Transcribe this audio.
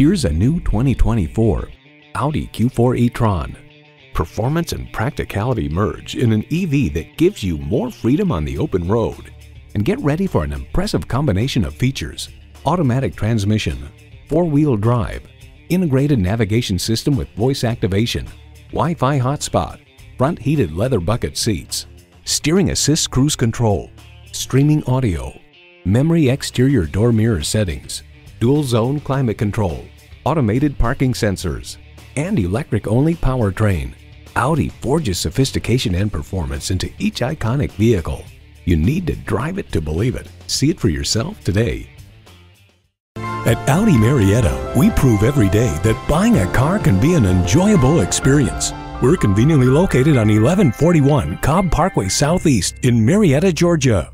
Here's a new 2024 Audi Q4 e-tron. Performance and practicality merge in an EV that gives you more freedom on the open road. And get ready for an impressive combination of features. Automatic transmission, four-wheel drive, integrated navigation system with voice activation, Wi-Fi hotspot, front heated leather bucket seats, steering assist cruise control, streaming audio, memory exterior door mirror settings, dual zone climate control, automated parking sensors, and electric-only powertrain. Audi forges sophistication and performance into each iconic vehicle. You need to drive it to believe it. See it for yourself today. At Audi Marietta, we prove every day that buying a car can be an enjoyable experience. We're conveniently located on 1141 Cobb Parkway Southeast in Marietta, Georgia.